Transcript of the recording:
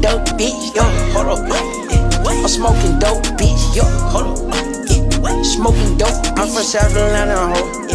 Dope, bitch, yo, hold up. I'm smoking dope, bitch, yo, hold up. Smoking dope, I'm from South Atlanta, ho.